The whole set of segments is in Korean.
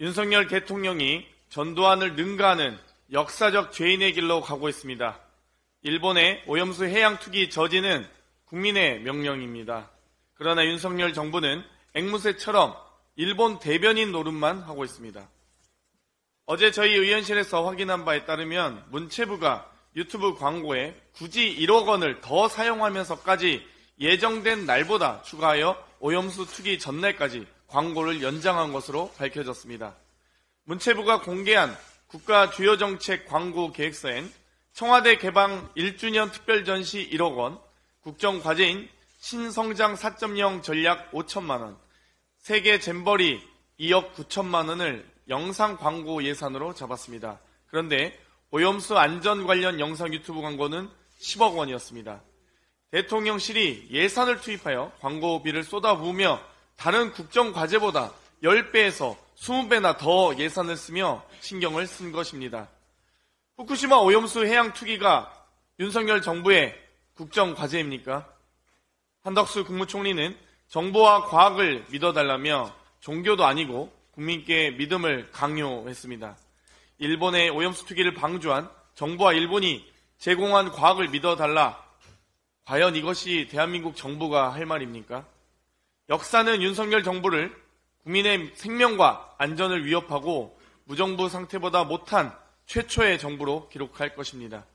윤석열 대통령이 전두환을 능가하는 역사적 죄인의 길로 가고 있습니다. 일본의 오염수 해양 투기 저지는 국민의 명령입니다. 그러나 윤석열 정부는 앵무새처럼 일본 대변인 노릇만 하고 있습니다. 어제 저희 의원실에서 확인한 바에 따르면 문체부가 유튜브 광고에 굳이 1억 원을 더 사용하면서까지 예정된 날보다 추가하여 오염수 투기 전날까지 광고를 연장한 것으로 밝혀졌습니다. 문체부가 공개한 국가 주요 정책 광고 계획서엔 청와대 개방 1주년 특별 전시 1억 원, 국정 과제인 신성장 4.0 전략 5천만 원, 세계 잼버리 2억 9천만 원을 영상 광고 예산으로 잡았습니다. 그런데 오염수 안전 관련 영상 유튜브 광고는 10억 원이었습니다. 대통령실이 예산을 투입하여 광고비를 쏟아부으며 다른 국정 과제보다 10배에서 20배나 더 예산을 쓰며 신경을 쓴 것입니다. 후쿠시마 오염수 해양 투기가 윤석열 정부의 국정 과제입니까? 한덕수 국무총리는 정보와 과학을 믿어달라며 종교도 아니고 국민께 믿음을 강요했습니다. 일본의 오염수 투기를 방조한 정부와 일본이 제공한 과학을 믿어달라. 과연 이것이 대한민국 정부가 할 말입니까? 역사는 윤석열 정부를 국민의 생명과 안전을 위협하고 무정부 상태보다 못한 최초의 정부로 기록할 것입니다.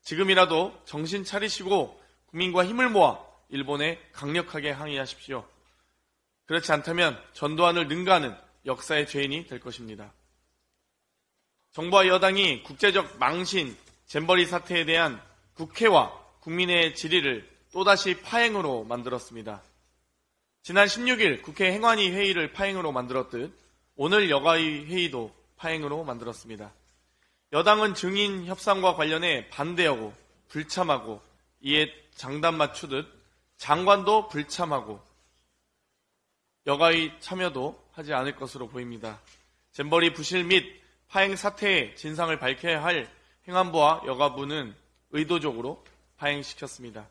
지금이라도 정신 차리시고 국민과 힘을 모아 일본에 강력하게 항의하십시오. 그렇지 않다면 전두환을 능가하는 역사의 죄인이 될 것입니다. 정부와 여당이 국제적 망신, 잼버리 사태에 대한 국회와 국민의 질의를 또다시 파행으로 만들었습니다. 지난 16일 국회 행안위 회의를 파행으로 만들었듯 오늘 여가위 회의도 파행으로 만들었습니다. 여당은 증인 협상과 관련해 반대하고 불참하고 이에 장단 맞추듯 장관도 불참하고 여가위 참여도 하지 않을 것으로 보입니다. 잼버리 부실 및 파행 사태의 진상을 밝혀야 할 행안부와 여가부는 의도적으로 파행시켰습니다.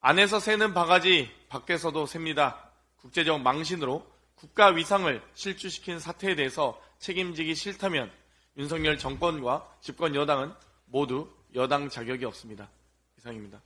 안에서 새는 바가지 밖에서도 셉니다. 국제적 망신으로 국가 위상을 실추시킨 사태에 대해서 책임지기 싫다면 윤석열 정권과 집권 여당은 모두 여당 자격이 없습니다. 이상입니다.